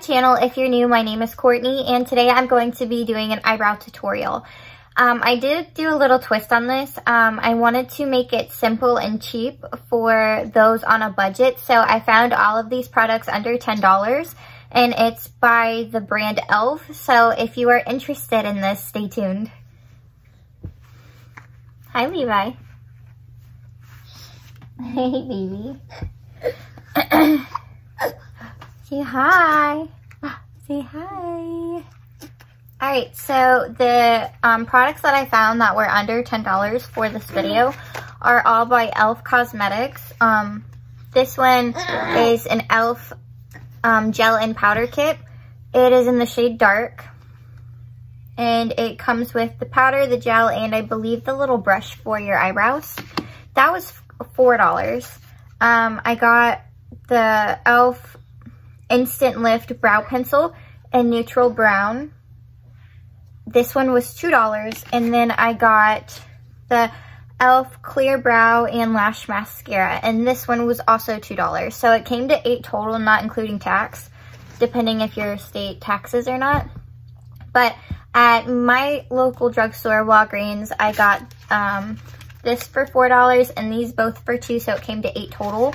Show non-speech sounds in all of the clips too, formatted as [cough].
channel. If you're new, my name is Cortney and today I'm going to be doing an eyebrow tutorial. Um, I did do a little twist on this. Um, I wanted to make it simple and cheap for those on a budget. So I found all of these products under $10 and it's by the brand e.l.f. So if you are interested in this, stay tuned. Hi, Levi. Hey, baby. [clears throat] Say hi. Say hi. Alright, so the um, products that I found that were under $10 for this video are all by e.l.f. Cosmetics. Um, this one is an e.l.f. Um, gel and powder kit. It is in the shade dark. And it comes with the powder, the gel, and I believe the little brush for your eyebrows. That was $4. Um, I got the e.l.f. Instant Lift Brow Pencil in Neutral Brown. This one was $2. And then I got the e.l.f. Clear Brow and Lash Mascara. And this one was also $2. So it came to 8 total, not including tax, depending if your state taxes or not. But at my local drugstore, Walgreens, I got um, this for $4 and these both for 2 so it came to 8 total.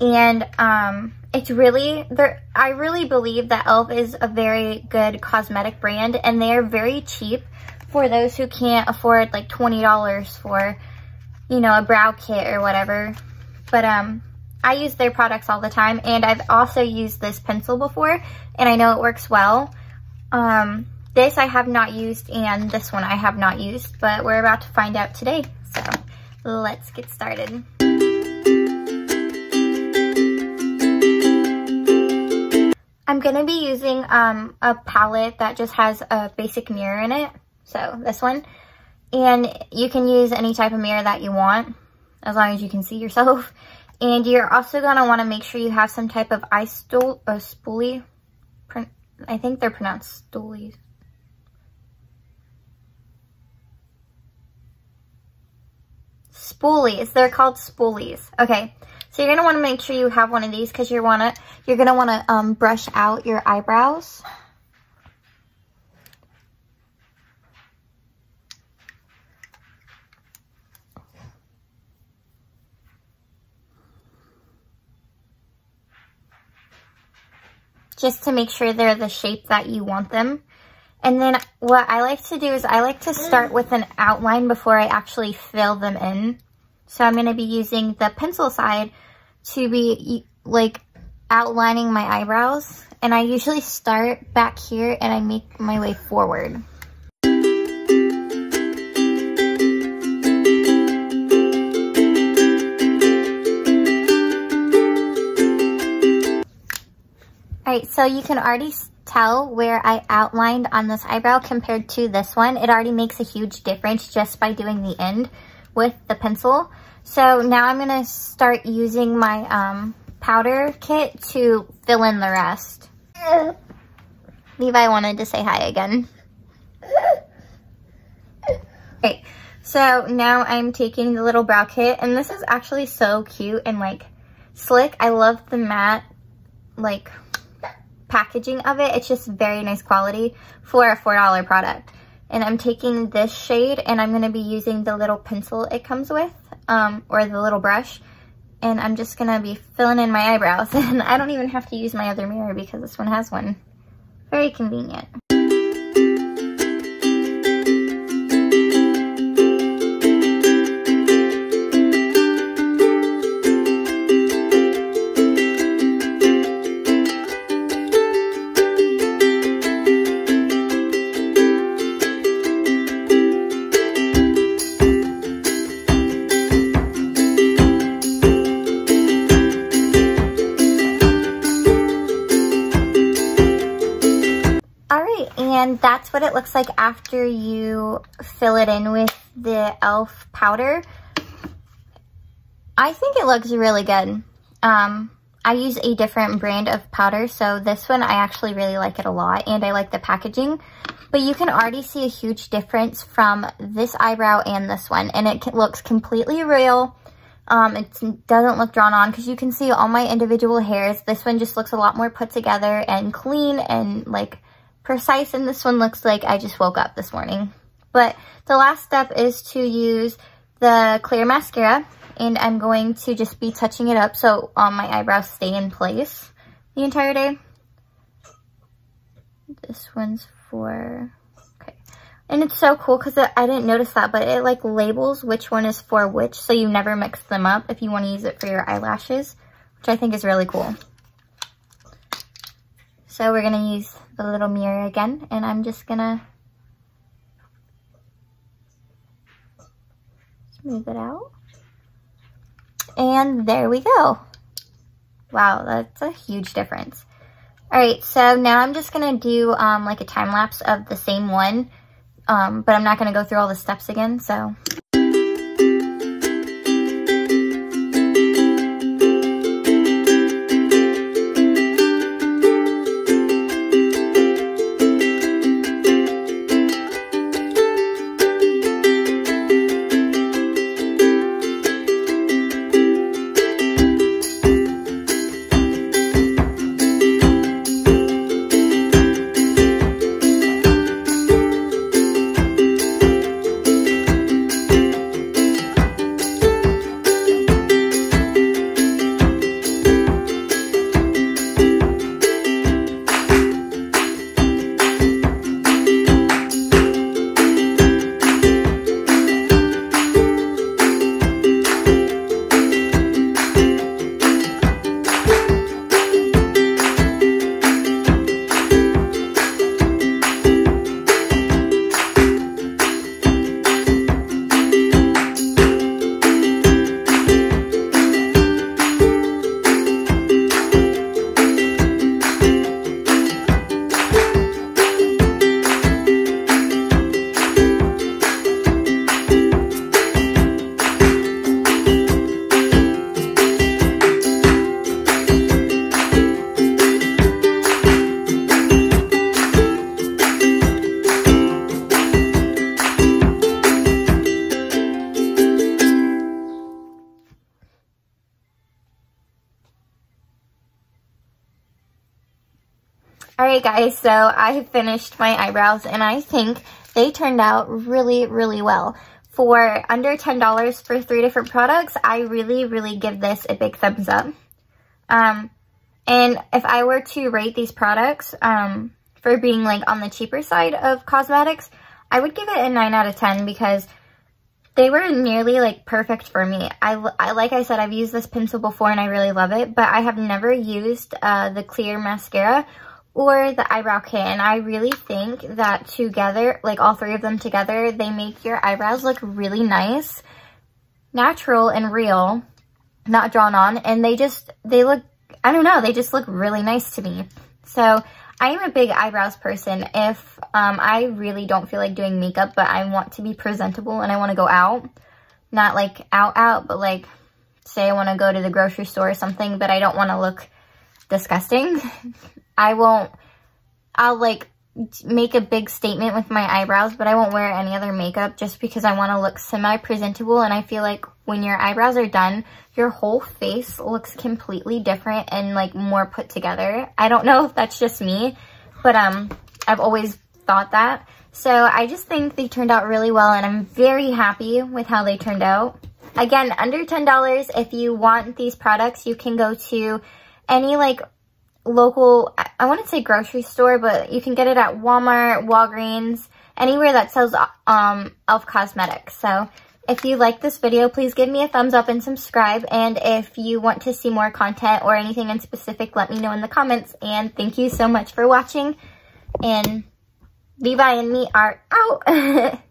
And um, it's really, I really believe that e.l.f. is a very good cosmetic brand and they are very cheap for those who can't afford like $20 for, you know, a brow kit or whatever. But um, I use their products all the time and I've also used this pencil before and I know it works well. Um, this I have not used and this one I have not used, but we're about to find out today. So let's get started. I'm going to be using um, a palette that just has a basic mirror in it. So this one. And you can use any type of mirror that you want as long as you can see yourself. [laughs] And you're also going to want to make sure you have some type of eye stool, uh, spoolie. I think they're pronounced stoolies. Spoolies. They're called spoolies. Okay. So you're going to want to make sure you have one of these because you're wanna you're going to want to um, brush out your eyebrows. Just to make sure they're the shape that you want them. And then what I like to do is I like to start with an outline before I actually fill them in. So I'm going to be using the pencil side to be like outlining my eyebrows. And I usually start back here and I make my way forward. Alright, so you can already tell where I outlined on this eyebrow compared to this one. It already makes a huge difference just by doing the end with the pencil. So now I'm going to start using my um, powder kit to fill in the rest. Levi wanted to say hi again. Okay, so now I'm taking the little brow kit, and this is actually so cute and like slick. I love the matte like packaging of it. It's just very nice quality for a $4 product. And I'm taking this shade and I'm going to be using the little pencil it comes with um, or the little brush. And I'm just going to be filling in my eyebrows. [laughs] And I don't even have to use my other mirror because this one has one. Very convenient. That's what it looks like after you fill it in with the e.l.f. powder. I think it looks really good. Um, I use a different brand of powder, so this one I actually really like it a lot, and I like the packaging. But you can already see a huge difference from this eyebrow and this one, and it looks completely real. Um, it doesn't look drawn on because you can see all my individual hairs. This one just looks a lot more put together and clean and like precise. And this one looks like I just woke up this morning. But the last step is to use the clear mascara and I'm going to just be touching it up so um, my eyebrows stay in place the entire day. This one's for, okay. And it's so cool because I didn't notice that, but it like labels which one is for which, so you never mix them up if you want to use it for your eyelashes, which I think is really cool. So we're to use the little mirror again, and I'm just to smooth it out. And there we go. Wow, that's a huge difference. All right, so now I'm just gonna do um, like a time lapse of the same one, um, but I'm not gonna go through all the steps again, so. Alright guys, so I finished my eyebrows and I think they turned out really, really well. For under $10 for three different products, I really, really give this a big thumbs up. Um, and if I were to rate these products um, for being like on the cheaper side of cosmetics, I would give it a 9 out of 10 because they were nearly like perfect for me. I, I, like I said, I've used this pencil before and I really love it, but I have never used uh, the clear mascara or the eyebrow kit. And I really think that together, like all three of them together, they make your eyebrows look really nice, natural and real, not drawn on. And they just, they look, I don't know, they just look really nice to me. So I am a big eyebrows person. If um, I really don't feel like doing makeup, but I want to be presentable and I want to go out, not like out out, but like say I want to go to the grocery store or something, but I don't want to look disgusting. [laughs] I won't, I'll like make a big statement with my eyebrows, but I won't wear any other makeup just because I want to look semi-presentable. And I feel like when your eyebrows are done, your whole face looks completely different and like more put together. I don't know if that's just me, but um, I've always thought that. So I just think they turned out really well and I'm very happy with how they turned out. Again, under $10, if you want these products, you can go to any like local, I want to say grocery store, but you can get it at Walmart, Walgreens, anywhere that sells um, e.l.f. cosmetics. So if you like this video, please give me a thumbs up and subscribe. And if you want to see more content or anything in specific, let me know in the comments. And thank you so much for watching. And Levi and me are out. [laughs]